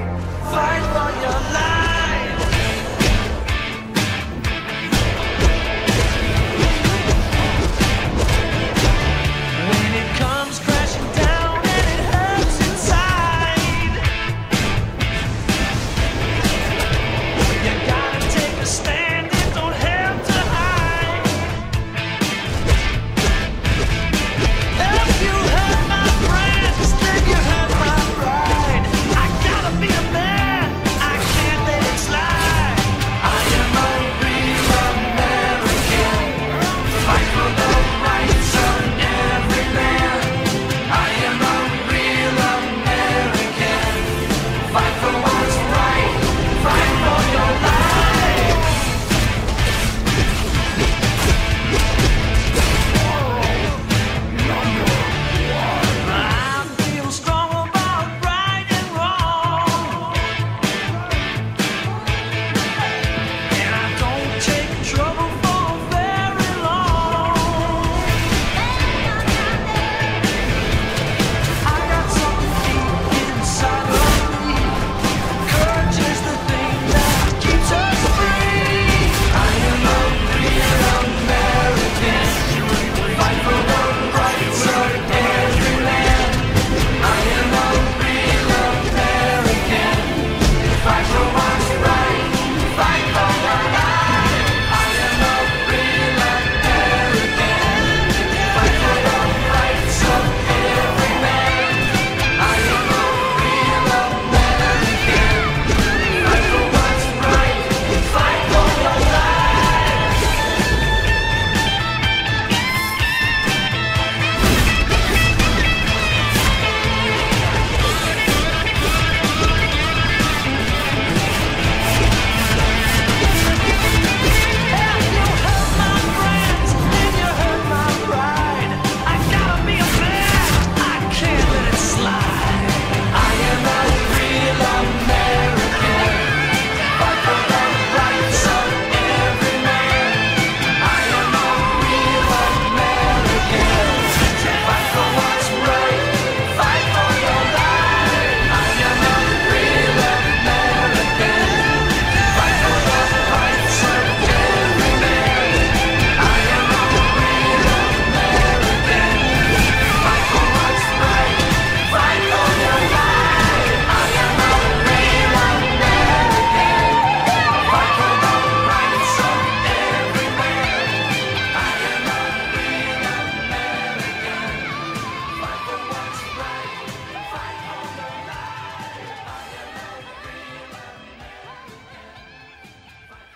Fight for your